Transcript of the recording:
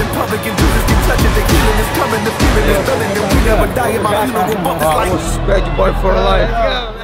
in public and Jesus keep touching The healing is coming, the feeling is building And we never die in my funeral Bump this life Spread boy for life.